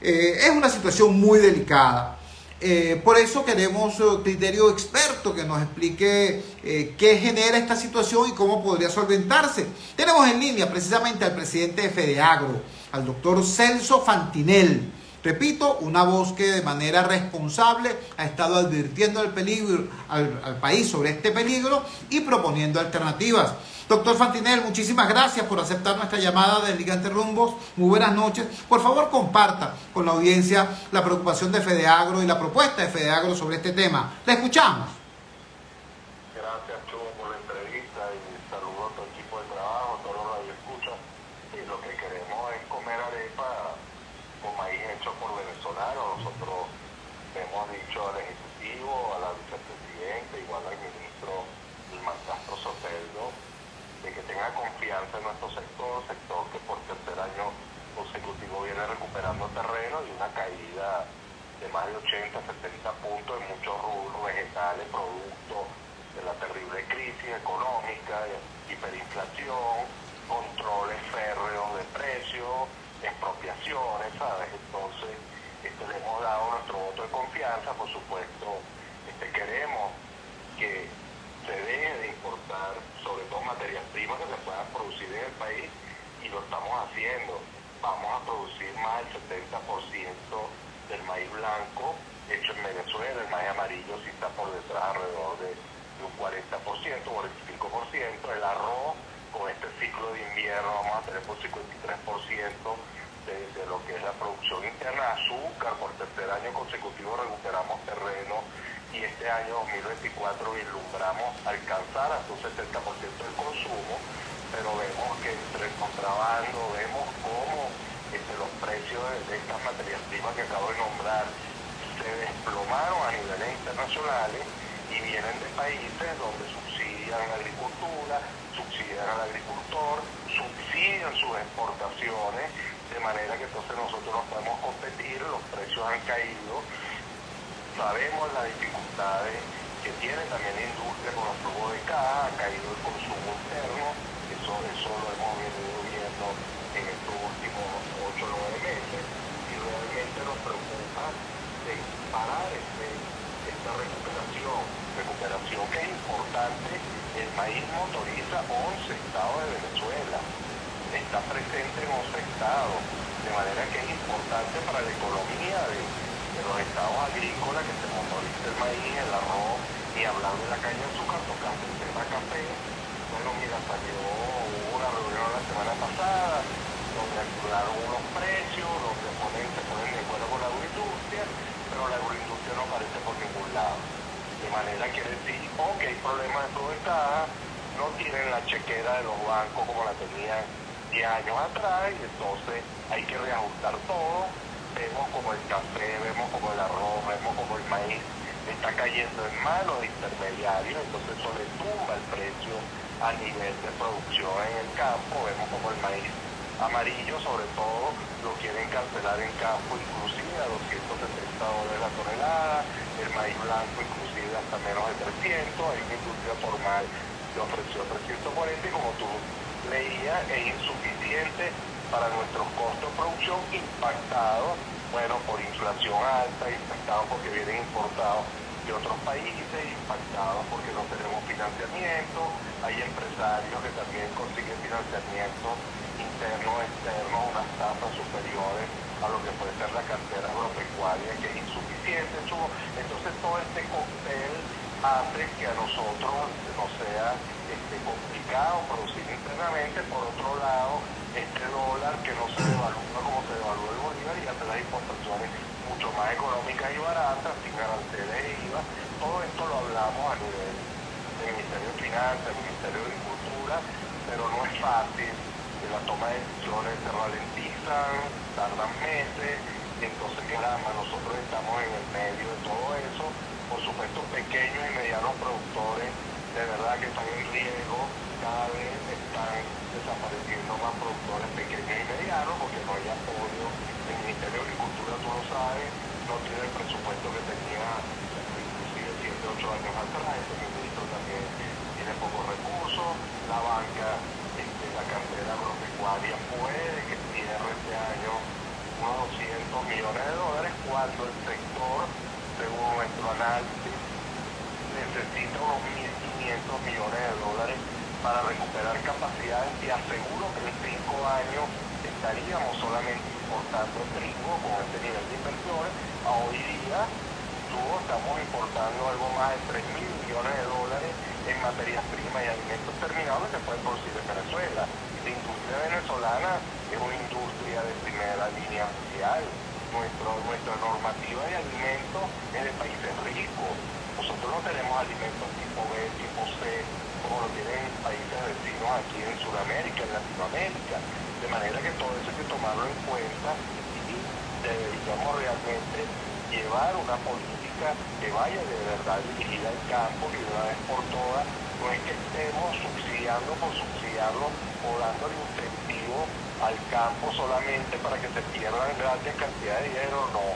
Eh, es una situación muy delicada. Eh, por eso queremos criterio experto que nos explique eh, qué genera esta situación y cómo podría solventarse. Tenemos en línea precisamente al presidente de Fedeagro, al doctor Celso Fantinel. Repito, una voz que de manera responsable ha estado advirtiendo el peligro al país sobre este peligro y proponiendo alternativas. Doctor Fantinel, muchísimas gracias por aceptar nuestra llamada de Ligante Rumbos. Muy buenas noches. Por favor, comparta con la audiencia la preocupación de Fedeagro y la propuesta de Fedeagro sobre este tema. Le escuchamos. Gracias, Chubo, por la entrevista y saludo a tu equipo de trabajo, a todos los radioescuchas. Y lo que queremos es comer arepa con maíz hecho por venezolanos. Nosotros hemos dicho al Ejecutivo, a la vicepresidenta, igual al ministro Dilma Castro Soteldo, de que tenga confianza en nuestro sector, sector que por tercer año consecutivo viene recuperando terreno y una caída de más de 80, 70 puntos en muchos rubros vegetales, producto de la terrible crisis económica, hiperinflación, controles férreos de precios, expropiaciones, ¿sabes? Entonces, este, le hemos dado nuestro voto de confianza, por supuesto, este, queremos que se deje de importar sobre todo materias primas que se puedan producir en el país y lo estamos haciendo. Vamos a producir más del 70% del maíz blanco hecho en Venezuela, el maíz amarillo sí está por detrás alrededor de, un 40%, 45%, el arroz con este ciclo de invierno vamos a tener por 53% de, de, lo que es la producción interna, azúcar por tercer año consecutivo recuperamos terreno y este año 2024 vislumbramos alcanzar hasta un 70% del consumo, pero vemos que entre el contrabando, vemos cómo este, los precios de, estas materias primas que acabo de nombrar se desplomaron a niveles internacionales y vienen de países donde subsidian la agricultura, subsidian al agricultor, subsidian sus exportaciones, de manera que entonces nosotros no podemos competir, los precios han caído, sabemos las dificultades que tiene también la industria con los flujos de caja, ha caído el consumo interno, eso, eso lo hemos venido viendo en estos últimos 8 o 9 meses, y realmente nos preocupa de parar este, esta recuperación, recuperación que es importante, el maíz motoriza 11 estados de Venezuela, está presente en 11 estados, de manera que es importante para la economía de, los estados agrícolas que se motoriza el maíz, el arroz, y hablando de la caña de azúcar, tocando el tema café, bueno, mira, salió una reunión la semana pasada, donde activaron unos precios, donde ponen, ponen de acuerdo con la agroindustria, pero la agroindustria no aparece por ningún lado. De manera que decir, ok, hay problemas de todo no tienen la chequera de los bancos como la tenían 10 años atrás, y entonces hay que reajustar todo. Vemos como el café, vemos como el arroz, vemos como el maíz está cayendo en manos de intermediarios, entonces eso le tumba el precio a nivel de producción en el campo. Vemos como el maíz amarillo, sobre todo, lo quieren cancelar en campo, inclusive a 270 dólares la tonelada, el maíz blanco inclusive hasta menos de 300, hay una industria formal que ofreció 340 y como tú leías es insuficiente para nuestros costos de producción impactados, bueno, por inflación alta, impactados porque vienen importados de otros países, impactados porque no tenemos financiamiento, hay empresarios que también consiguen financiamiento interno, externo, unas tasas superiores a lo que puede ser la cartera agropecuaria, que es insuficiente. Entonces todo este cóctel hace que a nosotros nos sea este, complicado producir internamente. Por otro lado, este dólar que no se devalúa como se devalúa el bolívar y hace las importaciones mucho más económicas y baratas, sin aranceles e IVA. Todo esto lo hablamos a nivel del Ministerio de Finanzas, del Ministerio de Agricultura, pero no es fácil, la toma de decisiones se ralentizan, tardan meses, entonces caramba, nosotros estamos en el medio de todo eso, por supuesto pequeños y medianos productores de verdad que están en riesgo, cada vez están desapareciendo más productores pequeños y medianos porque no hay apoyo. El Ministerio de Agricultura, tú lo sabes, no tiene el presupuesto que tenía inclusive 7, 8 años atrás, el ministro también tiene pocos recursos, la banca, este, la cartera agropecuaria puede que cierre este año unos 200 millones de dólares cuando el sector, según nuestro análisis, necesita unos 1.500 millones de dólares para recuperar capacidades y aseguro que en cinco años estaríamos solamente importando trigo con este nivel de inversiones. A hoy día estamos importando algo más de 3 mil millones de dólares en materias primas y alimentos terminados que se pueden producir en Venezuela. La industria venezolana es una industria de primera línea mundial. Nuestro, nuestra normativa de alimentos es de países ricos. Nosotros no tenemos alimentos tipo B, tipo C, como lo tienen países vecinos aquí en Sudamérica, en Latinoamérica. De manera que todo eso hay que tomarlo en cuenta y deberíamos realmente llevar una política que vaya de verdad dirigida al campo y de una vez por todas no es que estemos subsidiando por subsidiarlo o dándole incentivo al campo solamente para que se pierdan grandes cantidades de dinero, no.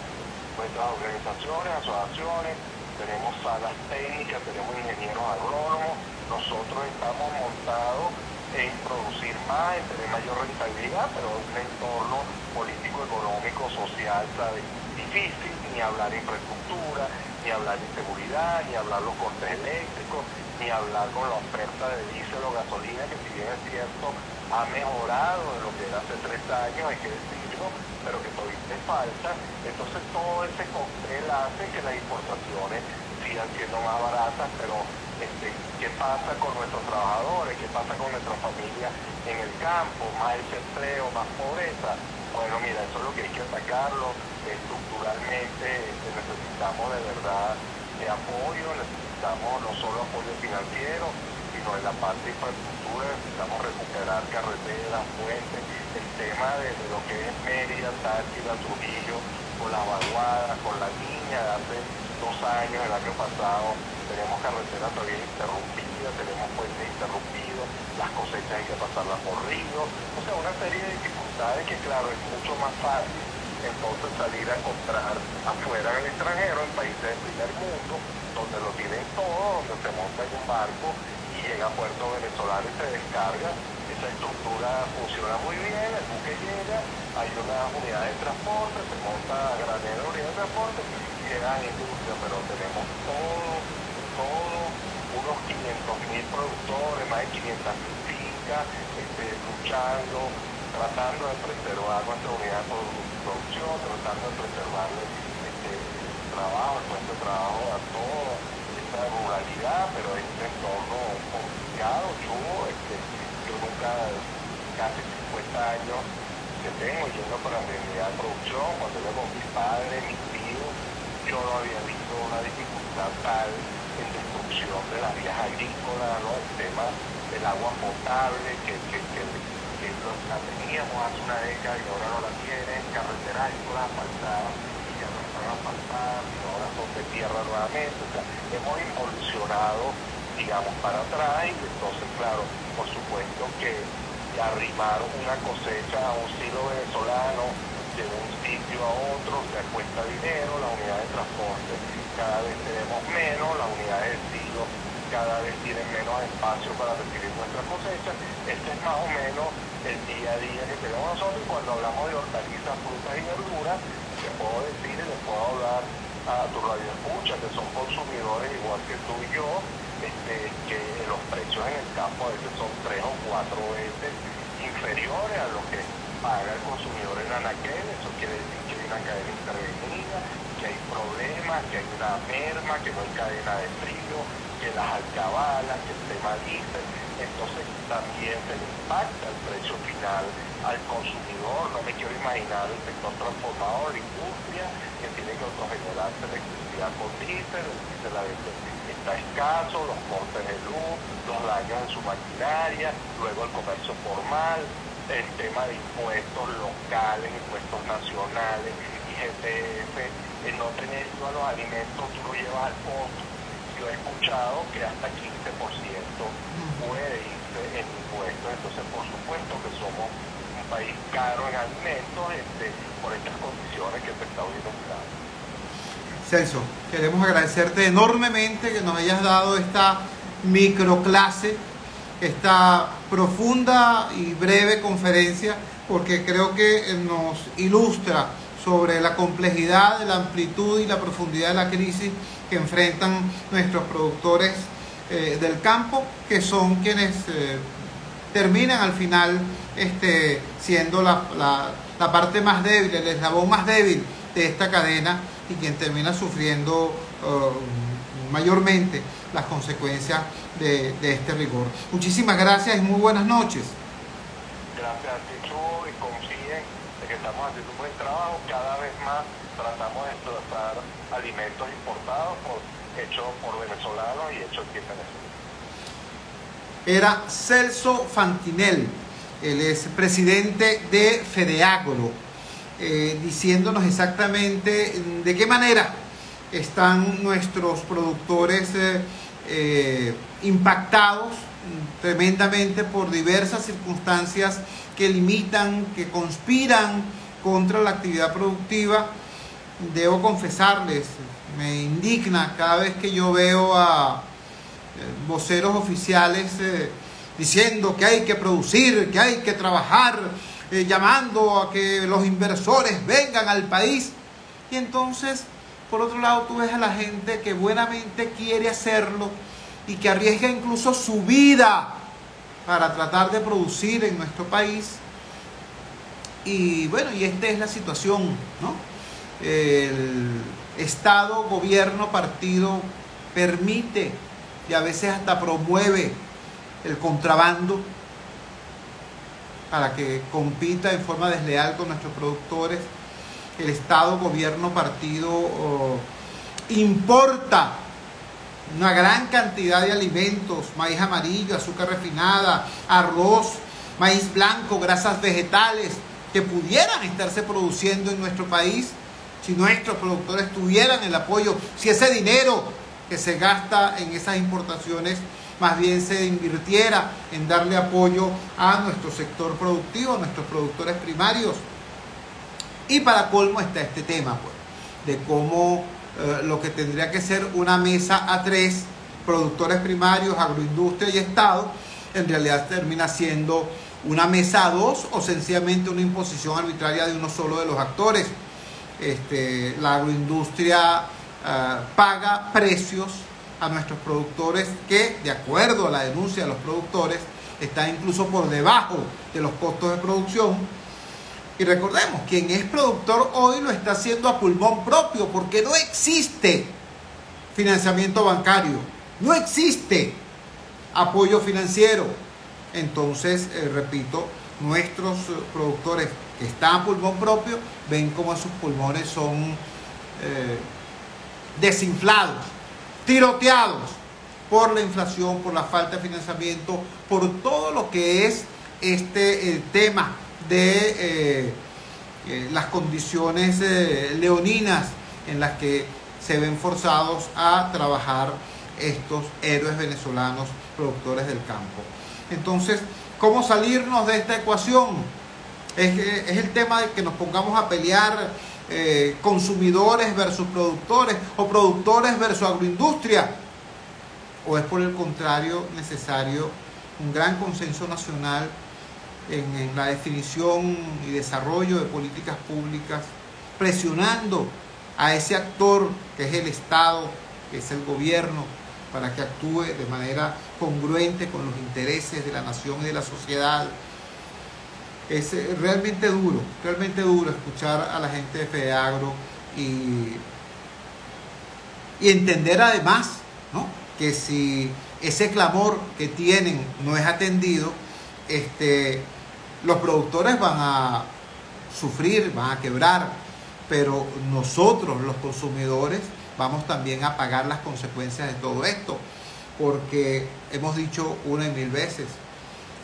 Nuestras organizaciones, asociaciones, tenemos salas técnicas, tenemos ingenieros agrónomos, nosotros estamos montados en producir más, en tener mayor rentabilidad, pero un entorno político, económico, social, ¿sabes? difícil, ni hablar de infraestructura, ni hablar de seguridad, ni hablar los costes eléctricos, ni hablar con la oferta de diésel o gasolina, que si bien es cierto, ha mejorado de lo que era hace tres años, hay que decirlo, pero que todavía falta. Entonces todo ese cóctel hace que las importaciones sigan siendo más baratas, pero este, ¿qué pasa con nuestros trabajadores? ¿Qué pasa con nuestras familias en el campo? Más desempleo, más pobreza. Bueno, mira, eso es lo que hay que atacarlo estructuralmente. Este, necesitamos de verdad de apoyo, necesitamos no solo apoyo financiero, sino en la parte de infraestructura necesitamos recuperar carreteras, puentes, el tema de, lo que es Mérida, Táchira, Trujillo, con la vaguada, con la niña hace dos años, el año pasado, tenemos carreteras todavía interrumpidas, tenemos puentes interrumpidos, las cosechas hay que pasarlas por río, o sea, una serie de dificultades que claro, es mucho más fácil entonces salir a encontrar afuera en el extranjero, en países del primer mundo, donde lo tienen todo, donde se monta en un barco y llega a puerto venezolano y se descarga. Esa estructura funciona muy bien, el buque llega, hay una unidad de transporte, se monta granero de transporte la industria, pero tenemos todo, todo, unos 500 mil productores, más de 500 mil fincas, este, luchando, tratando de preservar nuestra unidad de producción, tratando de preservarle este, trabajo, el puesto de trabajo a toda esta ruralidad, pero es un entorno complicado, chulo, este, yo nunca, casi 50 años que tengo yendo para la unidad de producción, cuando yo con mis padres, mis tíos, yo no había visto una dificultad tal en destrucción de las vías agrícolas, ¿no? el tema del agua potable que, que, que la teníamos hace una década y ahora no la tienen, carreteras todas asfaltadas y ya no están asfaltadas y ahora son de tierra nuevamente, o sea, hemos evolucionado, digamos, para atrás y entonces, claro, por supuesto que arrimar una cosecha a un silo venezolano de un sitio a otro se cuesta dinero, la unidad de transporte cada vez tenemos menos, la unidad de silo cada vez tienen menos espacio para recibir nuestras cosechas. Este es más o menos el día a día que tenemos nosotros. Cuando hablamos de hortalizas, frutas y verduras, te puedo decir y les puedo hablar a tu radio escucha, que son consumidores igual que tú y yo, este, que los precios en el campo a veces son tres o cuatro veces inferiores a lo que paga el consumidor en Anaquel. Eso quiere decir que hay una cadena intervenida, que hay problemas, que hay una merma, que no hay cadena de frío, que las alcabalas, que el tema dice, entonces también se le impacta el precio final al consumidor. No me quiero imaginar el sector transformador, la industria, que tiene que autogenerarse electricidad con diésel, el diésel a veces está escaso, los cortes de luz, los daños en su maquinaria, luego el comercio formal, el tema de impuestos locales, impuestos nacionales, IGTF, el no tener a los alimentos, tú lo llevas al costo yo he escuchado que hasta 15% puede irse en impuestos, entonces por supuesto que somos un país caro en alimentos este, por estas condiciones que se está vislumbrando. Celso, queremos agradecerte enormemente que nos hayas dado esta microclase, esta profunda y breve conferencia, porque creo que nos ilustra sobre la complejidad, la amplitud y la profundidad de la crisis que enfrentan nuestros productores eh, del campo, que son quienes eh, terminan al final este, siendo la, la, parte más débil, el eslabón más débil de esta cadena y quien termina sufriendo uh, mayormente las consecuencias de, de, este rigor. Muchísimas gracias y muy buenas noches. Gracias a ti, y confíen de que estamos haciendo un buen trabajo cada vez más tratamos de explotar alimentos importados por, hechos por venezolanos y hechos aquí en Venezuela. Era Celso Fantinel, él es presidente de Fedeagro, eh, diciéndonos exactamente de qué manera están nuestros productores eh, eh, impactados tremendamente por diversas circunstancias que limitan, que conspiran contra la actividad productiva debo confesarles, me indigna cada vez que yo veo a eh, voceros oficiales eh, diciendo que hay que producir, que hay que trabajar, llamando a que los inversores vengan al país. Y entonces, por otro lado, tú ves a la gente que buenamente quiere hacerlo y que arriesga incluso su vida para tratar de producir en nuestro país. Y bueno, y esta es la situación, ¿no? el Estado, gobierno, partido permite y a veces hasta promueve el contrabando para que compita en forma desleal con nuestros productores. El Estado, gobierno, partido importa una gran cantidad de alimentos, maíz amarillo, azúcar refinada, arroz, maíz blanco, grasas vegetales, que pudieran estarse produciendo en nuestro país si nuestros productores tuvieran el apoyo, si ese dinero que se gasta en esas importaciones más bien se invirtiera en darle apoyo a nuestro sector productivo, a nuestros productores primarios. Y para colmo está este tema, pues, de cómo eh, lo que tendría que ser una mesa a tres, productores primarios, agroindustria y Estado, en realidad termina siendo una mesa a dos o sencillamente una imposición arbitraria de uno solo de los actores. Este, la agroindustria eh, paga precios a nuestros productores que, de acuerdo a la denuncia de los productores, están incluso por debajo de los costos de producción. Y recordemos, quien es productor hoy lo está haciendo a pulmón propio porque no existe financiamiento bancario, no existe apoyo financiero. Entonces, eh, repito, nuestros eh, productores que están a pulmón propio ven como sus pulmones son eh, desinflados tiroteados por la inflación, por la falta de financiamiento, por todo lo que es este tema de eh, eh, las condiciones leoninas en las que se ven forzados a trabajar estos héroes venezolanos productores del campo. Entonces, ¿cómo salirnos de esta ecuación? Es, el tema de que nos pongamos a pelear eh, consumidores versus productores o productores versus agroindustria? ¿O es por el contrario necesario un gran consenso nacional en, la definición y desarrollo de políticas públicas, presionando a ese actor que es el Estado, que es el gobierno, para que actúe de manera congruente con los intereses de la nación y de la sociedad, es eh, realmente duro, realmente duro escuchar a la gente de FEDEAGRO y, y entender además que si ese clamor que tienen no es atendido, este, los productores van a sufrir, van a quebrar, pero nosotros los consumidores vamos también a pagar las consecuencias de todo esto, porque hemos dicho una y mil veces,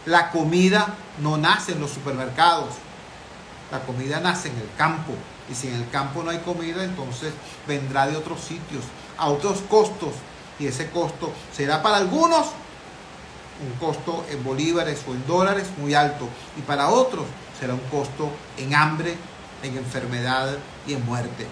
la comida no nace en los supermercados. La comida nace en el campo. Y si en el campo no hay comida, entonces vendrá de otros sitios, a otros costos. Y ese costo será para algunos un costo en bolívares o en dólares muy alto. Y para otros será un costo en hambre, en enfermedad y en muerte.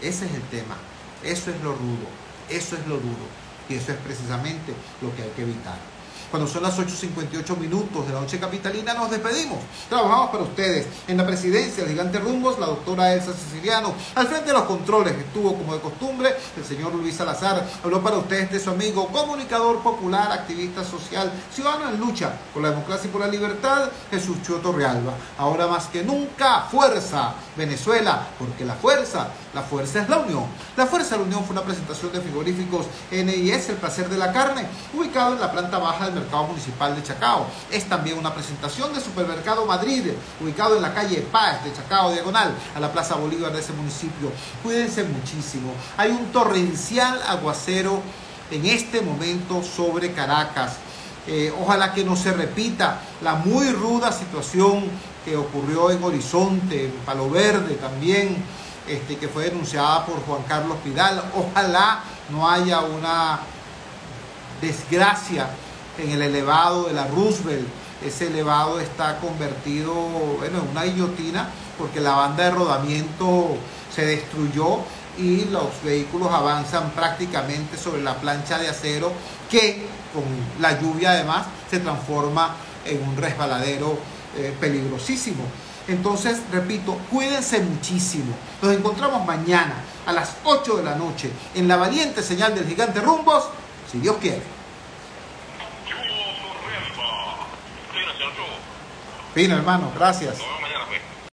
Ese es el tema. Eso es lo rudo. Eso es lo duro. Y eso es precisamente lo que hay que evitar. Cuando son las 8.58 minutos de la noche capitalina, nos despedimos. Trabajamos para ustedes en la presidencia del Gigante Rumbos, la doctora Elsa Siciliano. Al frente de los controles estuvo, como de costumbre, el señor Luis Salazar. Habló para ustedes de su amigo, comunicador popular, activista social, ciudadano en lucha por la democracia y por la libertad, Jesús Choto Realba. Ahora más que nunca, fuerza, Venezuela, porque la fuerza, la fuerza es la unión. La fuerza de la unión fue una presentación de frigoríficos NIS, el placer de la carne, ubicado en la planta baja del Mercado Municipal de Chacao. Es también una presentación de Supermercado Madrid, ubicado en la calle Paz de Chacao, diagonal a la Plaza Bolívar de ese municipio. Cuídense muchísimo. Hay un torrencial aguacero en este momento sobre Caracas. Eh, ojalá que no se repita la muy ruda situación que ocurrió en Horizonte, en Palo Verde también, este, que fue denunciada por Juan Carlos Pidal. Ojalá no haya una desgracia en el elevado de la Roosevelt. Ese elevado está convertido bueno, en una guillotina porque la banda de rodamiento se destruyó y los vehículos avanzan prácticamente sobre la plancha de acero que con la lluvia además se transforma en un resbaladero eh, peligrosísimo. Entonces, repito, cuídense muchísimo. Nos encontramos mañana a las 8 de la noche en la valiente señal del gigante Rumbos, si Dios quiere. Fino, hermano, gracias. Nos vemos mañana, pues.